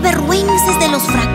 avergüences de los fracasos